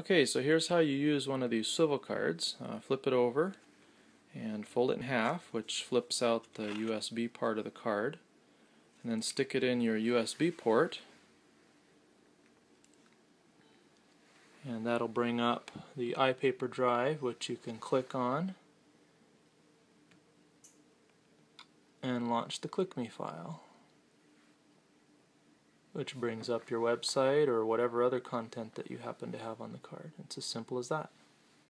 Okay, so here's how you use one of these swivelCards. Uh, flip it over and fold it in half, which flips out the USB part of the card. And then stick it in your USB port. And that'll bring up the iPaper drive, which you can click on and launch the ClickMe file which brings up your website or whatever other content that you happen to have on the card. It's as simple as that.